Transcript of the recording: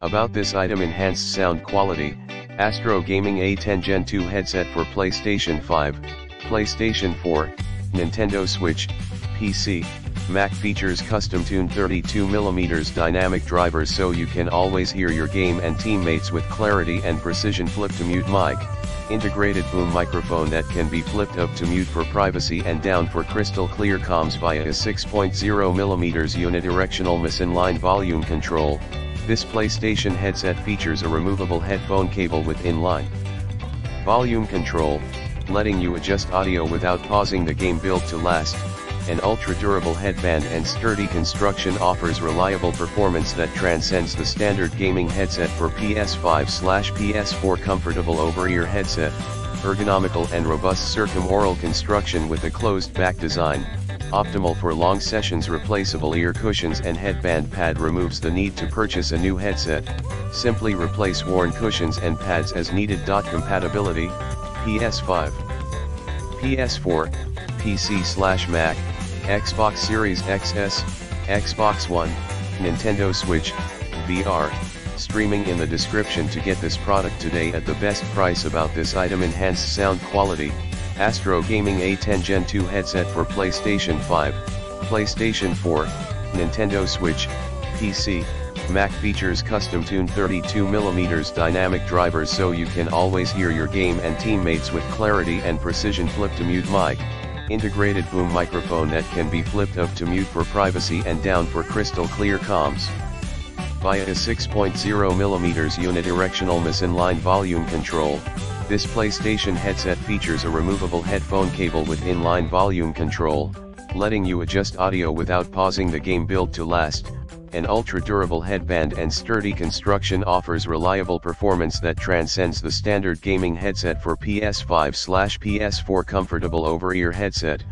About this item enhanced sound quality, Astro Gaming A10 Gen 2 headset for PlayStation 5, PlayStation 4, Nintendo Switch, PC, Mac features custom tuned 32mm dynamic drivers so you can always hear your game and teammates with clarity and precision flip to mute mic, integrated boom microphone that can be flipped up to mute for privacy and down for crystal clear comms via a 6.0mm unidirectional inline volume control, this PlayStation headset features a removable headphone cable with inline volume control, letting you adjust audio without pausing the game built to last. An ultra-durable headband and sturdy construction offers reliable performance that transcends the standard gaming headset for PS5-PS4 comfortable over-ear headset, ergonomical and robust circumaural construction with a closed-back design, optimal for long sessions replaceable ear cushions and headband pad removes the need to purchase a new headset, simply replace worn cushions and pads as needed. Compatibility, PS5, PS4, PC/Mac, Xbox Series XS, Xbox One, Nintendo Switch, VR, streaming in the description to get this product today at the best price about this item. Enhanced sound quality, Astro Gaming A10 Gen 2 headset for PlayStation 5, PlayStation 4, Nintendo Switch, PC, Mac features custom tuned 32mm dynamic drivers so you can always hear your game and teammates with clarity and precision flip to mute mic integrated boom microphone that can be flipped up to mute for privacy and down for crystal clear comms. Via a 6.0mm unidirectional MIS inline volume control, this PlayStation headset features a removable headphone cable with inline volume control, letting you adjust audio without pausing the game build to last, an ultra-durable headband and sturdy construction offers reliable performance that transcends the standard gaming headset for PS5-PS4 comfortable over-ear headset,